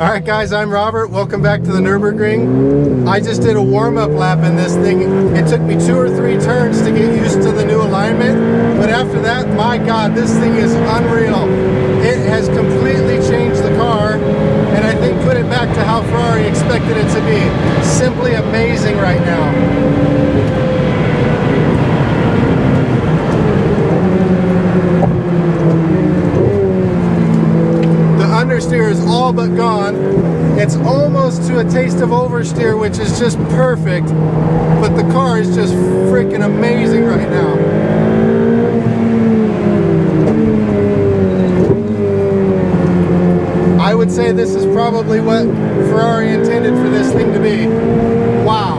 All right, guys, I'm Robert. Welcome back to the Nürburgring. I just did a warm-up lap in this thing. It took me two or three turns to get used to the new alignment, but after that, my God, this thing is unreal. It has completely changed the car, and I think put it back to how Ferrari expected it to be. Simply amazing right now. Understeer is all but gone. It's almost to a taste of oversteer, which is just perfect. But the car is just freaking amazing right now. I would say this is probably what Ferrari intended for this thing to be. Wow.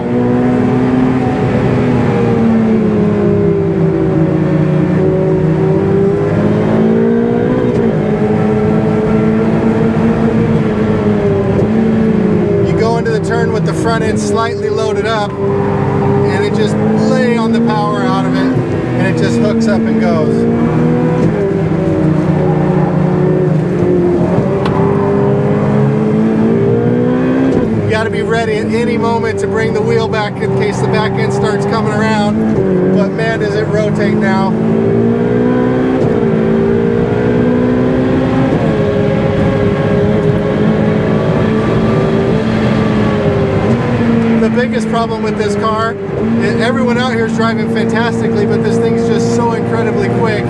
turn with the front end slightly loaded up and it just lay on the power out of it and it just hooks up and goes. Got to be ready at any moment to bring the wheel back in case the back end starts coming around. But man, does it rotate now. the biggest problem with this car. Everyone out here is driving fantastically, but this thing's just so incredibly quick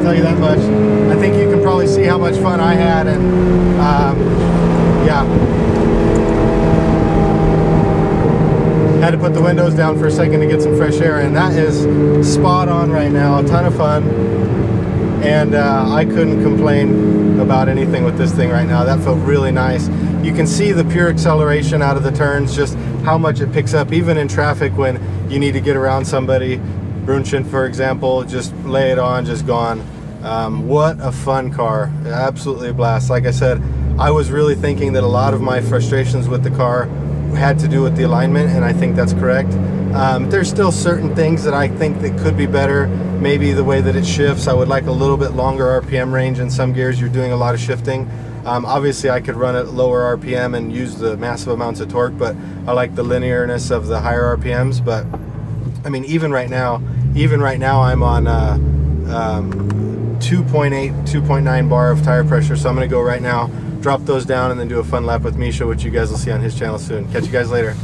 can tell you that much. I think you can probably see how much fun I had, and um, yeah. Had to put the windows down for a second to get some fresh air, and that is spot on right now. A ton of fun, and uh, I couldn't complain about anything with this thing right now. That felt really nice. You can see the pure acceleration out of the turns, just how much it picks up, even in traffic when you need to get around somebody. Brünnchen, for example, just lay it on, just gone. Um, what a fun car. Absolutely a blast. Like I said, I was really thinking that a lot of my frustrations with the car had to do with the alignment, and I think that's correct. Um, there's still certain things that I think that could be better. Maybe the way that it shifts. I would like a little bit longer RPM range in some gears. You're doing a lot of shifting. Um, obviously, I could run at lower RPM and use the massive amounts of torque, but I like the linearness of the higher RPMs. But I mean, even right now, even right now, I'm on uh, um, 2.8, 2.9 bar of tire pressure. So I'm going to go right now, drop those down, and then do a fun lap with Misha, which you guys will see on his channel soon. Catch you guys later.